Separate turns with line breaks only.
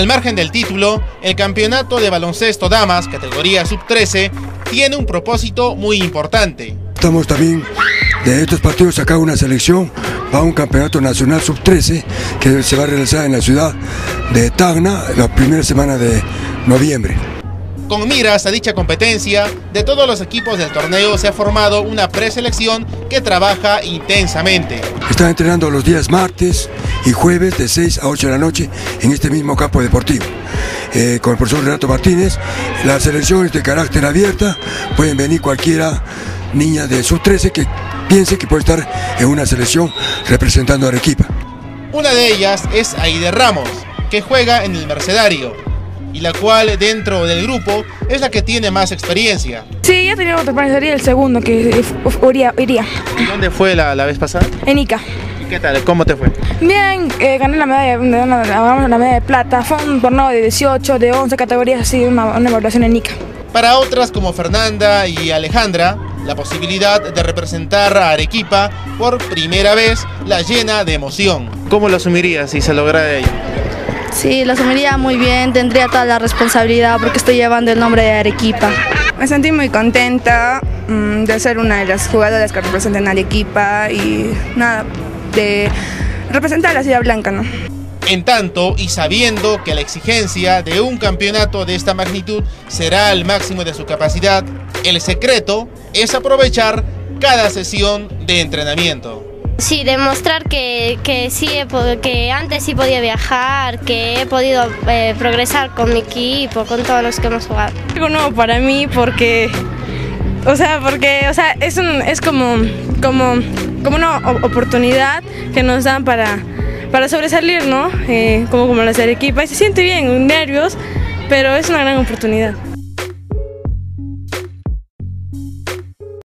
Al margen del título, el campeonato de baloncesto damas, categoría sub-13, tiene un propósito muy importante.
Estamos también de estos partidos sacar una selección a un campeonato nacional sub-13 que se va a realizar en la ciudad de Tacna la primera semana de noviembre.
Con miras a dicha competencia, de todos los equipos del torneo se ha formado una preselección que trabaja intensamente.
Están entrenando los días martes y jueves de 6 a 8 de la noche en este mismo campo deportivo. Eh, con el profesor Renato Martínez, la selección es de carácter abierta, pueden venir cualquiera niña de sub-13 que piense que puede estar en una selección representando a Arequipa.
Una de ellas es Aide Ramos, que juega en el Mercedario y la cual dentro del grupo es la que tiene más experiencia.
Sí, ya tenía otra sería el segundo que iría. iría.
¿Dónde fue la, la, vez pasada?
En Ica.
¿Y qué tal? ¿Cómo te fue?
Bien, eh, gané la medalla, la, la medalla de plata, fue un torneo de 18, de 11 categorías, así, una, una evaluación en Ica.
Para otras como Fernanda y Alejandra, la posibilidad de representar a Arequipa por primera vez la llena de emoción. ¿Cómo lo asumirías si se logra ello?
Sí, lo asumiría muy bien, tendría toda la responsabilidad porque estoy llevando el nombre de Arequipa.
Me sentí muy contenta mm, de ser una de las jugadoras que representan a Arequipa y nada, de representar a la Ciudad Blanca, ¿no?
En tanto, y sabiendo que la exigencia de un campeonato de esta magnitud será al máximo de su capacidad, el secreto es aprovechar cada sesión de entrenamiento.
Sí, demostrar que, que sí, que antes sí podía viajar, que he podido eh, progresar con mi equipo, con todos los que hemos jugado.
Algo nuevo para mí porque, o sea, porque, o sea, es, un, es como, como, como una oportunidad que nos dan para, para sobresalir, ¿no? Eh, como, como las del equipo. Y se siente bien, nervios, pero es una gran oportunidad.